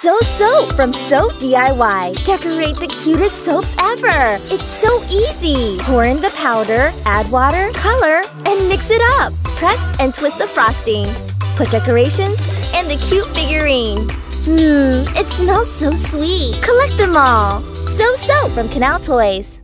So Soap from Soap DIY. Decorate the cutest soaps ever. It's so easy. Pour in the powder, add water, color, and mix it up. Press and twist the frosting. Put decorations and the cute figurine. Hmm, it smells so sweet. Collect them all. So Soap from Canal Toys.